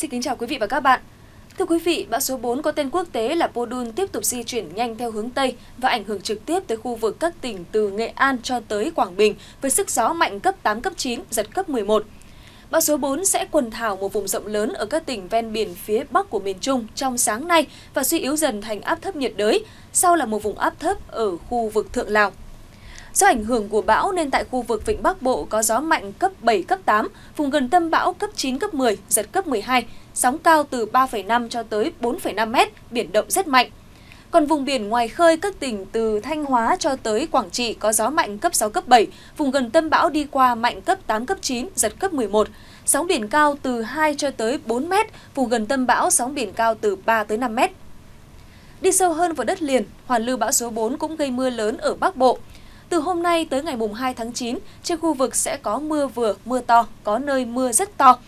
Xin kính chào quý vị và các bạn. Thưa quý vị, bão số 4 có tên quốc tế là Podun tiếp tục di chuyển nhanh theo hướng Tây và ảnh hưởng trực tiếp tới khu vực các tỉnh từ Nghệ An cho tới Quảng Bình với sức gió mạnh cấp 8, cấp 9, giật cấp 11. Bão số 4 sẽ quần thảo một vùng rộng lớn ở các tỉnh ven biển phía Bắc của miền Trung trong sáng nay và suy yếu dần thành áp thấp nhiệt đới, sau là một vùng áp thấp ở khu vực Thượng Lào. Do ảnh hưởng của bão nên tại khu vực Vịnh Bắc Bộ có gió mạnh cấp 7, cấp 8, vùng gần tâm bão cấp 9, cấp 10, giật cấp 12, sóng cao từ 3,5 cho tới 4,5 mét, biển động rất mạnh. Còn vùng biển ngoài khơi các tỉnh từ Thanh Hóa cho tới Quảng Trị có gió mạnh cấp 6, cấp 7, vùng gần tâm bão đi qua mạnh cấp 8, cấp 9, giật cấp 11. Sóng biển cao từ 2 cho tới 4 mét, vùng gần tâm bão sóng biển cao từ 3 tới 5 mét. Đi sâu hơn vào đất liền, hoàn lưu bão số 4 cũng gây mưa lớn ở Bắc Bộ. Từ hôm nay tới ngày mùng 2 tháng 9, trên khu vực sẽ có mưa vừa, mưa to, có nơi mưa rất to.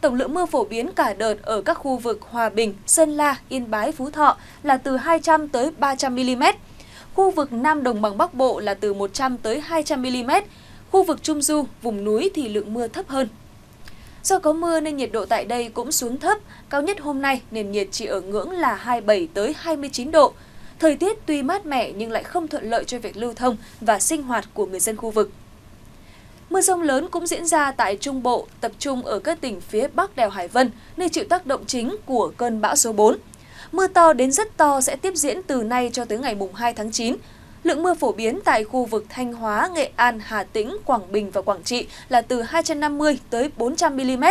Tổng lượng mưa phổ biến cả đợt ở các khu vực Hòa Bình, Sơn La, Yên Bái, Phú Thọ là từ 200 tới 300 mm. Khu vực Nam Đồng bằng Bắc Bộ là từ 100 tới 200 mm. Khu vực Trung Du, vùng núi thì lượng mưa thấp hơn. Do có mưa nên nhiệt độ tại đây cũng xuống thấp, cao nhất hôm nay nền nhiệt chỉ ở ngưỡng là 27 tới 29 độ. Thời tiết tuy mát mẻ nhưng lại không thuận lợi cho việc lưu thông và sinh hoạt của người dân khu vực. Mưa rông lớn cũng diễn ra tại Trung Bộ, tập trung ở các tỉnh phía Bắc đèo Hải Vân, nơi chịu tác động chính của cơn bão số 4. Mưa to đến rất to sẽ tiếp diễn từ nay cho tới ngày mùng 2 tháng 9. Lượng mưa phổ biến tại khu vực Thanh Hóa, Nghệ An, Hà Tĩnh, Quảng Bình và Quảng Trị là từ 250 tới 400 mm.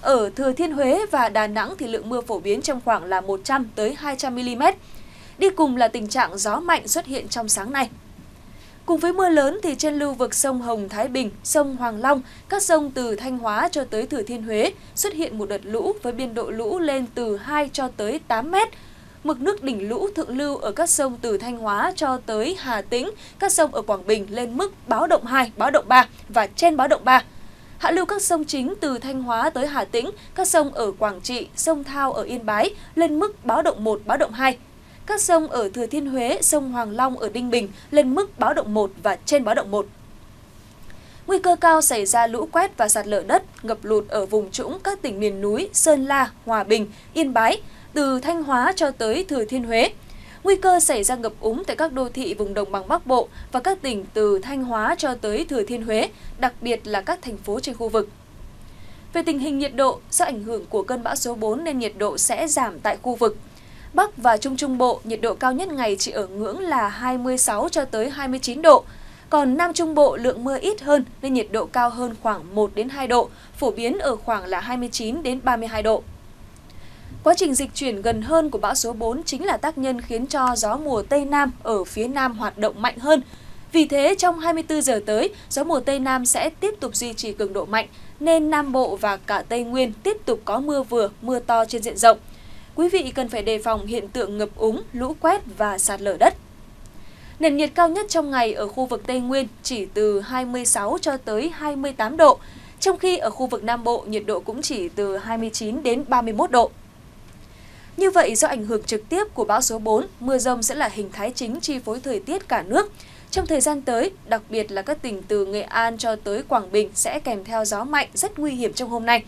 Ở Thừa Thiên Huế và Đà Nẵng thì lượng mưa phổ biến trong khoảng là 100 tới 200 mm. Đi cùng là tình trạng gió mạnh xuất hiện trong sáng nay. Cùng với mưa lớn thì trên lưu vực sông Hồng Thái Bình, sông Hoàng Long, các sông từ Thanh Hóa cho tới Thừa Thiên Huế xuất hiện một đợt lũ với biên độ lũ lên từ 2 cho tới 8 mét. Mực nước đỉnh lũ thượng lưu ở các sông từ Thanh Hóa cho tới Hà Tĩnh, các sông ở Quảng Bình lên mức báo động 2, báo động 3 và trên báo động 3. Hạ lưu các sông chính từ Thanh Hóa tới Hà Tĩnh, các sông ở Quảng Trị, sông Thao ở Yên Bái lên mức báo động 1, báo động 2, các sông ở Thừa Thiên Huế, sông Hoàng Long ở Đinh Bình lên mức báo động 1 và trên báo động 1. Nguy cơ cao xảy ra lũ quét và sạt lở đất, ngập lụt ở vùng trũng các tỉnh miền núi Sơn La, Hòa Bình, Yên Bái, từ Thanh Hóa cho tới Thừa Thiên Huế. Nguy cơ xảy ra ngập úng tại các đô thị vùng đồng bằng Bắc Bộ và các tỉnh từ Thanh Hóa cho tới Thừa Thiên Huế, đặc biệt là các thành phố trên khu vực. Về tình hình nhiệt độ, do ảnh hưởng của cơn bão số 4 nên nhiệt độ sẽ giảm tại khu vực. Bắc và Trung Trung Bộ, nhiệt độ cao nhất ngày chỉ ở ngưỡng là 26 cho tới 29 độ. Còn Nam Trung Bộ lượng mưa ít hơn nên nhiệt độ cao hơn khoảng 1 đến 2 độ, phổ biến ở khoảng là 29 đến 32 độ. Quá trình dịch chuyển gần hơn của bão số 4 chính là tác nhân khiến cho gió mùa Tây Nam ở phía Nam hoạt động mạnh hơn. Vì thế, trong 24 giờ tới, gió mùa Tây Nam sẽ tiếp tục duy trì cường độ mạnh, nên Nam Bộ và cả Tây Nguyên tiếp tục có mưa vừa, mưa to trên diện rộng quý vị cần phải đề phòng hiện tượng ngập úng, lũ quét và sạt lở đất. Nền nhiệt cao nhất trong ngày ở khu vực Tây Nguyên chỉ từ 26 cho tới 28 độ, trong khi ở khu vực Nam Bộ nhiệt độ cũng chỉ từ 29 đến 31 độ. Như vậy, do ảnh hưởng trực tiếp của bão số 4, mưa rông sẽ là hình thái chính chi phối thời tiết cả nước. Trong thời gian tới, đặc biệt là các tỉnh từ Nghệ An cho tới Quảng Bình sẽ kèm theo gió mạnh rất nguy hiểm trong hôm nay.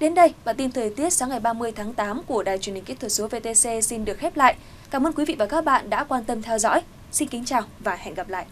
Đến đây, bản tin thời tiết sáng ngày 30 tháng 8 của Đài truyền hình kỹ thuật số VTC xin được khép lại. Cảm ơn quý vị và các bạn đã quan tâm theo dõi. Xin kính chào và hẹn gặp lại.